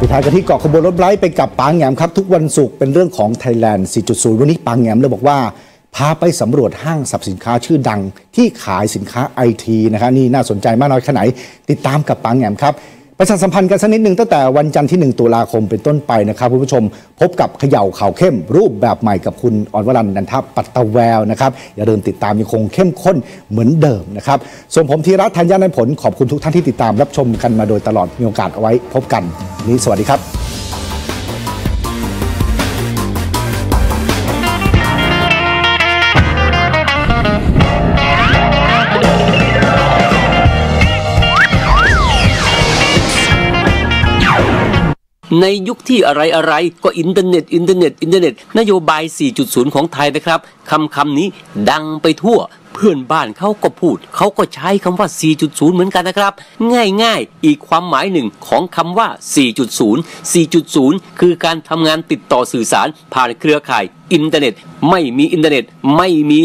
ปิดท้ายกันที่เกาะขบวนรถไบค์ไปกับปางแหงมครับ ทุกวันศุกร์เป็นเรื่องของ Thailand 4.0 วันนี้ปางแหงมเลยบอกว่า พาไปสำรวจห้างสรรพสินค้าชื่อดังที่ขายสินค้าไอทีนะครับนี่น่าสนใจมากน้อยแค่ไหน ติดตามกับปางแหงมครับ ประชาสัมพันธ์กันสักนิดหนึ่งตั้งแต่วันจันทร์ที่ 1 ตุลาคมเป็นต้นไปนะครับคุณผู้ชม พบกับเขย่าข่าวเข้มรูปแบบใหม่กับคุณออนวรันนันทปัตตะแววนะครับ อย่าลืมติดตามยังคงเข้มข้นเหมือนเดิมนะครับส่วนผมธีรัตน์ธัญญาในผลขอบคุณทุกท่านที่ติดตามรับชมกันมาโดยตลอดมีโอกาสเอาไว้ พบกันนี้สวัสดีครับ ในยุคที่อะไรอะไรก็อินเทอร์เน็ตอินเทอร์เน็ตอินเทอร์เน็ตนโยบาย 4.0 ของไทยนะครับคำคำนี้ดังไปทั่วเพื่อนบ้านเขาก็พูด เขาก็ใช้คำว่า 4.0 เหมือนกันนะครับ ง่ายๆ อีกความหมายหนึ่งของคำว่า 4.0 4.0 คือการทำงานติดต่อสื่อสารผ่านเครือข่ายอินเทอร์เน็ต ไม่มีอินเทอร์เน็ต ไม่มี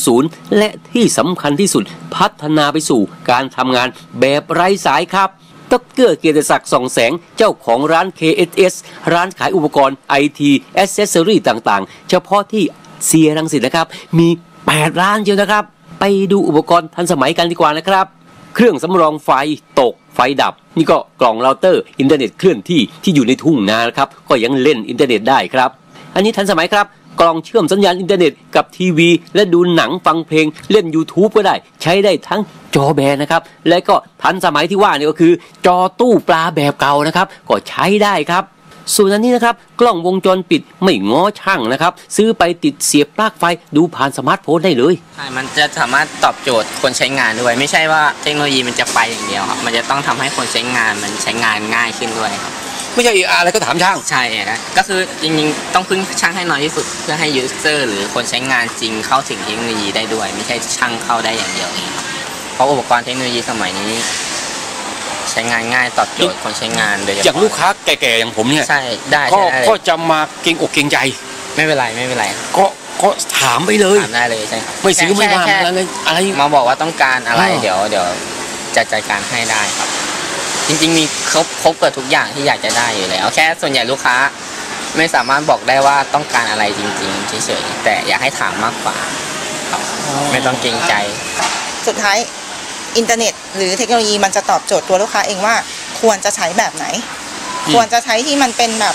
4.0 และที่สำคัญที่สุดพัฒนาไปสู่การทำงานแบบไร้สายครับ ดรเกียรติศักดิ์ส่องแสงเจ้าของร้าน KSS ร้านขายอุปกรณ์ IT Accessory ต่างๆ เฉพาะที่เซียร์รังสิตนะครับ มี 8 ร้านเดียวนะครับ ไปดูอุปกรณ์ทันสมัยกันดีกว่านะครับ เครื่องสำรองไฟตกไฟดับ นี่ก็กล่องเราเตอร์ อินเทอร์เน็ตเคลื่อนที่ที่อยู่ในทุ่งนานะครับก็ยังเล่นอินเทอร์เน็ตได้ครับ อันนี้ทันสมัยครับ กล่องเชื่อมสัญญาณอินเทอร์เน็ตกับทีวี และดูหนังฟังเพลงเล่น YouTube ก็ได้ ใช้ได้ทั้งจอแบนนะครับ และก็ทันสมัยที่ว่านี่ก็คือ จอตู้ปลาแบบเก่านะครับ ก็ใช้ได้ครับส่วนอันนี้นะครับกล้องวงจรปิดไม่ง้อช่างนะครับ ซื้อไปติดเสียบปลั๊กไฟดูผ่านสมาร์ทโฟนได้เลยใช่มันจะสามารถตอบโจทย์คนใช้งานด้วย ไม่ใช่ว่าเทคโนโลยีมันจะไปอย่างเดียวครับมันจะต้องทำให้คนใช้งานมันใช้งานง่ายขึ้นด้วยครับ ไม่ใช่อะไรก็ถามช่าง ใช่ครับก็คือจริงๆ ต้องพึ่งช่างให้น้อยที่สุดเพื่อให้ user หรือคนใช้งานจริงเข้าถึงเทคโนโลยีได้ด้วย ไม่ใช่ช่างเข้าได้อย่างเดียวเองครับเพราะอุปกรณ์เทคโนโลยีสมัยนี้ ใช้งานง่ายตอบโจทย์คนใช้งานโดยเฉพาะอย่างลูกค้าแก่ๆอย่างผมเนี่ยใช่ได้ก็ใช่ได้เลก็ยจะมาเกรงอกเกรงใจ ไม่เป็นไรไม่เป็นไรครับก็ก็ถามไปเลย ถามได้เลยใช่ครับไม่ซื้อไม่แค่ว่าแค่อะไรอะไรมาบอกว่าต้องการอะไรอ่าเดี๋ยวเดี๋ยวจะจัดการให้ได้ครับ จริง ๆ มีครบครบกับทุกอย่างที่อยากจะได้อยู่แล้วแค่ส่วนใหญ่ลูกค้าไม่สามารถบอกได้ว่าต้องการอะไรจริงๆเฉยๆแต่อยากให้ถามมากกว่าครับไม่ต้องเกรงใจ สุดท้ายอินเทอร์เน็ต หรือเทคโนโลยีมันจะตอบโจทย์ตัวลูกค้าเองว่าควรจะใช้แบบไหนควรจะใช้ที่มันเป็นแบบ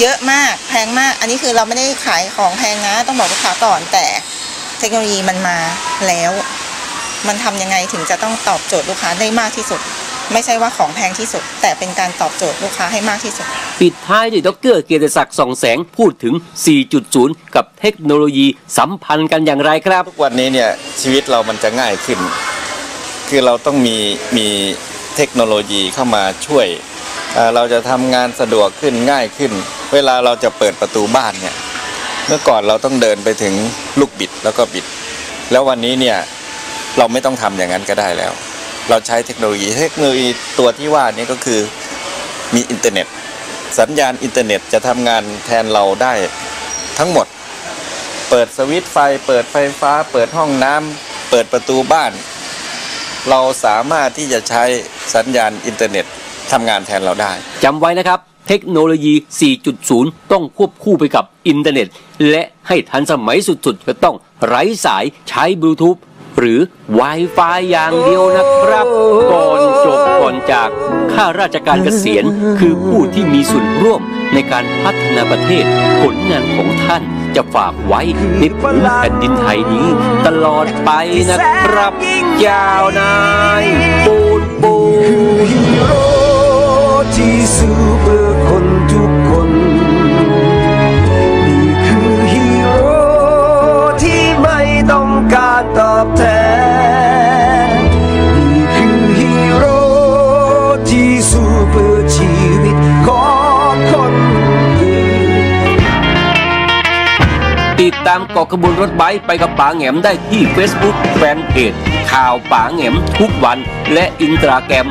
เยอะมากแพงมาก อันนี้คือเราไม่ได้ขายของแพงนะ ต้องบอกลูกค้าก่อนแต่เทคโนโลยีมันมาแล้ว มันทำยังไงถึงจะต้องตอบโจทย์ลูกค้าได้มากที่สุด ไม่ใช่ว่าของแพงที่สุด แต่เป็นการตอบโจทย์ลูกค้าให้มากที่สุด ปิดท้ายด้วยดรเกียรติศักดิ์ส่องแสงพูดถึง 4.0 กับเทคโนโลยีสัมพันธ์กันอย่างไรครับ ทุกวันนี้เนี่ยชีวิตเรามันจะง่ายขึ้น คือเราต้องมีมีเทคโนโลยีเข้ามาช่วยเอ่อเราจะทำงานสะดวกขึ้นง่ายขึ้น เวลาเราจะเปิดประตูบ้านเนี่ยเมื่อก่อนเราต้องเดินไปถึงลูกบิดแล้วก็บิด แล้ววันนี้เนี่ยเราไม่ต้องทำอย่างนั้นก็ได้แล้ว เราใช้เทคโนโลยีเทคโนโลยีตัวที่ว่านี้ก็คือมีอินเทอร์เน็ต สัญญาณอินเทอร์เน็ตจะทำงานแทนเราได้ทั้งหมด เปิดสวิตช์ไฟ เปิดไฟฟ้า เปิดห้องน้ำเปิดประตูบ้าน เราสามารถที่จะใช้สัญญาณอินเทอร์เน็ตทำงานแทนเราได้จำไว้นะครับ เทคโนโลยี 4.0 ต้องควบคู่ไปกับอินเทอร์เน็ต และให้ทันสมัยสุดๆก็ต้องไร้สายใช้บลูทูธ หรือ Wi-Fi อย่างเดียวนะครับ ก่อนจบก่อนจากข้าราชการเกษียณ คือผู้ที่มีส่วนร่วมในการพัฒนาประเทศ ผลงานของท่านจะฝากไว้ในพื้นแผ่นดินไทยนี้ ตลอดไปนะครับยาวนานปูนปูนฮีโร่ที่สู้เตามเกาะขบวนรถไบค์ไปกับป๋าแหงมได้ที่ Facebook แฟนเพจข่าวป๋าแหงมทุกวัน และอินสตาแกรม